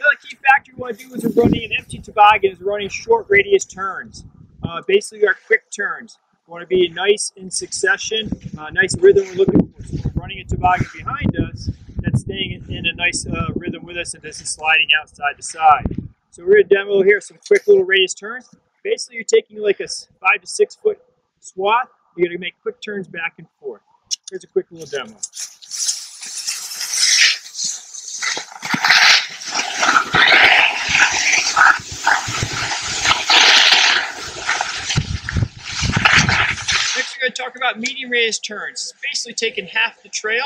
The other key factor we want to do is we're running an empty toboggan is running short radius turns. Uh, basically our quick turns. We want to be nice in succession, uh, nice rhythm we're looking for. So we're running a toboggan behind us that's staying in, a nice uh, rhythm with us and isn't sliding out side to side. So we're going to demo here some quick little radius turns. Basically you're taking like a five to six foot swath. You're going to make quick turns back and forth. Here's a quick little demo. Next, we're going to talk about medium radius turns. It's basically taking half the trail,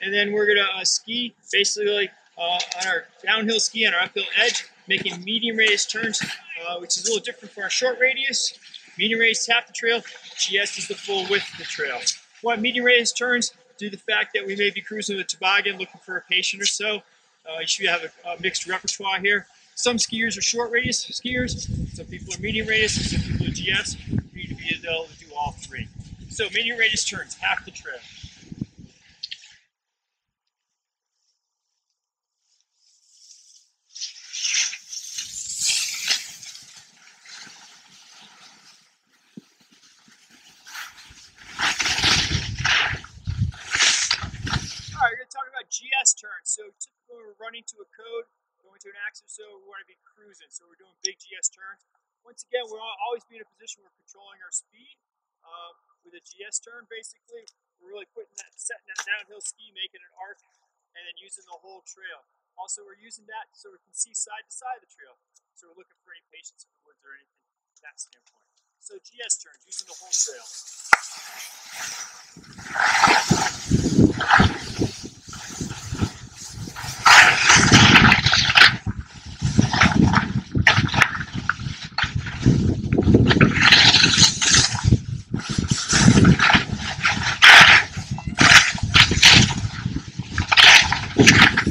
and then we're going to uh, ski basically uh, on our downhill ski on our uphill edge, making medium radius turns, uh, which is a little different for our short radius. Medium radius half the trail, GS is the full width of the trail. What medium radius turns due to the fact that we may be cruising a toboggan looking for a patient or so. Uh, you should have a, a, mixed repertoire here. Some skiers are short radius skiers, some people are medium radius, some people are GS. You need to be able to do all three. So medium radius turns, half the about GS turns. So typically we're running to a code, going to an axis, so we want to be cruising. So we're doing big GS turns. Once again, we'll always be in a position where we're controlling our speed. Um, with a GS turn, basically. We're really putting that, setting that downhill ski, making an arc, and then using the whole trail. Also, we're using that so we can see side to side of the trail. So we're looking for any patients in the woods or anything from that standpoint. So GS turns, using the whole trail. Thank you. Thank.